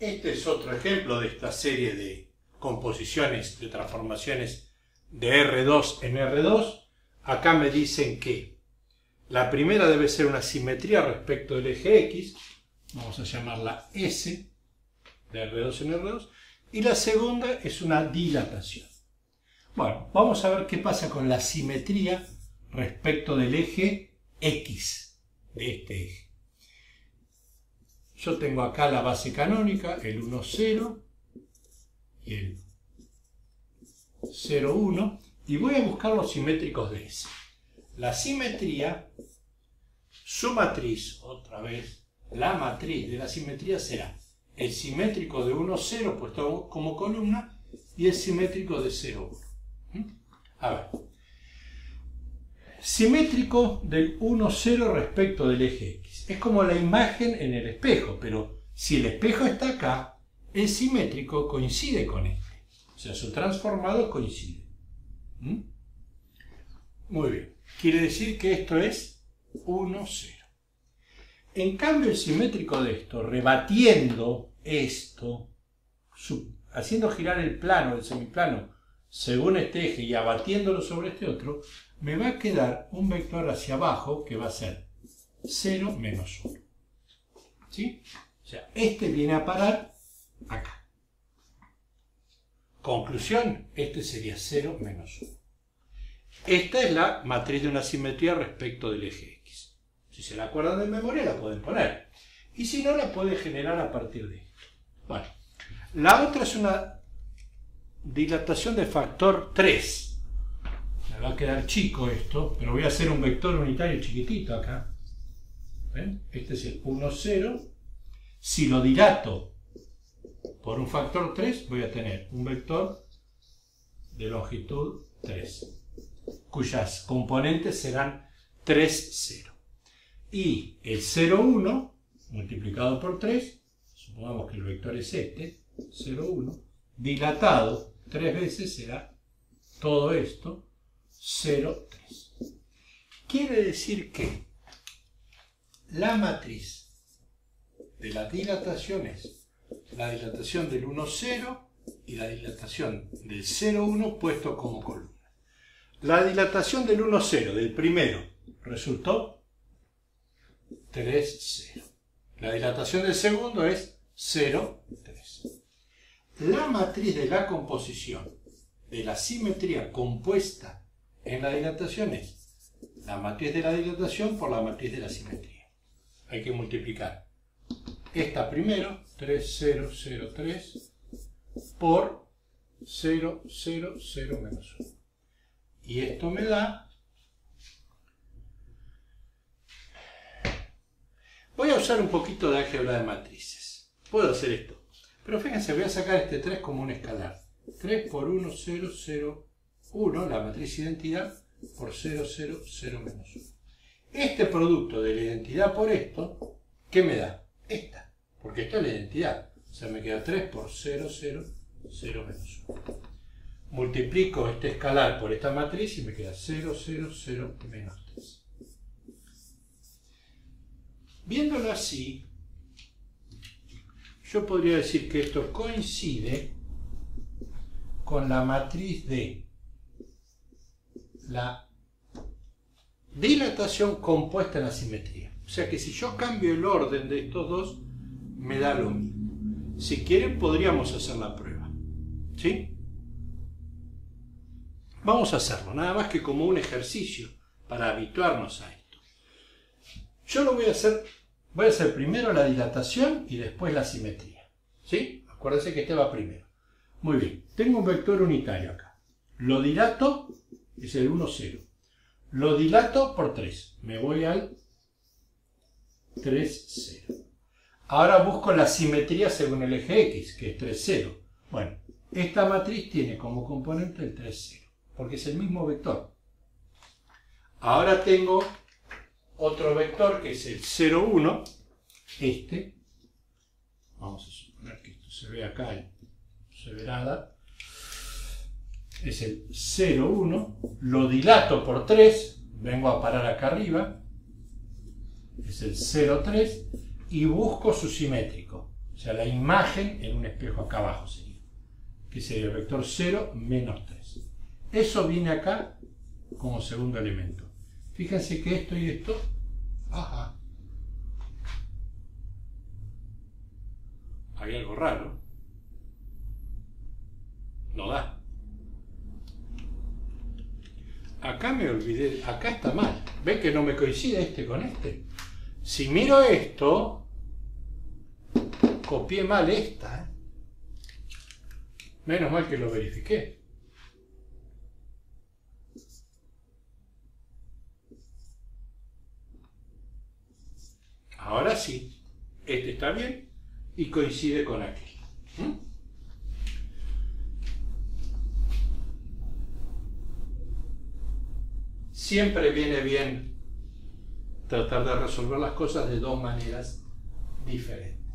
Este es otro ejemplo de esta serie de composiciones, de transformaciones de R2 en R2. Acá me dicen que la primera debe ser una simetría respecto del eje X, vamos a llamarla S, de R2 en R2, y la segunda es una dilatación. Bueno, vamos a ver qué pasa con la simetría respecto del eje X, de este eje. Yo tengo acá la base canónica, el 1, 0 y el 0, 1, y voy a buscar los simétricos de S. La simetría, su matriz, otra vez, la matriz de la simetría será el simétrico de 1, 0 puesto como columna y el simétrico de 0, 1. ¿Mm? A ver. Simétrico del 1, 0 respecto del eje X. Es como la imagen en el espejo, pero si el espejo está acá, el simétrico coincide con este. O sea, su transformado coincide. ¿Mm? Muy bien. Quiere decir que esto es 1, 0. En cambio, el simétrico de esto, rebatiendo esto, haciendo girar el plano, el semiplano, según este eje y abatiéndolo sobre este otro, me va a quedar un vector hacia abajo que va a ser 0 menos 1. ¿Sí? O sea, este viene a parar acá. Conclusión, este sería 0 menos 1. Esta es la matriz de una simetría respecto del eje si se la acuerdan de memoria, la pueden poner. Y si no, la pueden generar a partir de esto. Bueno, la otra es una dilatación de factor 3. Me va a quedar chico esto, pero voy a hacer un vector unitario chiquitito acá. ¿Ven? Este es el 1, 0. Si lo dilato por un factor 3, voy a tener un vector de longitud 3, cuyas componentes serán 3, 0 y el 0,1 multiplicado por 3, supongamos que el vector es este, 0,1, dilatado tres veces será todo esto, 0,3. Quiere decir que la matriz de la dilatación es la dilatación del 1,0 y la dilatación del 0,1 puesto como columna. La dilatación del 1,0 del primero resultó 3, 0. La dilatación del segundo es 0, 3. La matriz de la composición de la simetría compuesta en la dilatación es la matriz de la dilatación por la matriz de la simetría. Hay que multiplicar esta primero, 3, 0, 0, 3, por 0, 0, 0 menos 1. Y esto me da Voy a usar un poquito de álgebra de matrices. Puedo hacer esto. Pero fíjense, voy a sacar este 3 como un escalar. 3 por 1, 0, 0, 1, la matriz identidad, por 0, 0, 0 menos 1. Este producto de la identidad por esto, ¿qué me da? Esta, porque esta es la identidad. O sea, me queda 3 por 0, 0, 0 menos 1. Multiplico este escalar por esta matriz y me queda 0, 0, 0 menos 3. Viéndolo así, yo podría decir que esto coincide con la matriz de la dilatación compuesta en la simetría. O sea que si yo cambio el orden de estos dos, me da lo mismo. Si quieren, podríamos hacer la prueba. ¿Sí? Vamos a hacerlo, nada más que como un ejercicio para habituarnos a esto. Yo lo voy a hacer Voy a hacer primero la dilatación y después la simetría. ¿Sí? Acuérdense que este va primero. Muy bien. Tengo un vector unitario acá. Lo dilato, es el 1, 0. Lo dilato por 3. Me voy al 3, 0. Ahora busco la simetría según el eje X, que es 3, 0. Bueno, esta matriz tiene como componente el 3, 0, porque es el mismo vector. Ahora tengo otro vector que es el 0, 1, este, vamos a suponer que esto se ve acá, se ve nada, es el 0, 1, lo dilato por 3, vengo a parar acá arriba, es el 0, 3, y busco su simétrico. O sea, la imagen en un espejo acá abajo sería. Que sería el vector 0 menos 3. Eso viene acá como segundo elemento. Fíjense que esto y esto, ajá, hay algo raro. No da. Acá me olvidé, acá está mal. ¿Ven que no me coincide este con este? Si miro esto, copié mal esta. ¿eh? Menos mal que lo verifiqué. Ahora sí, este está bien y coincide con aquel. Siempre viene bien tratar de resolver las cosas de dos maneras diferentes.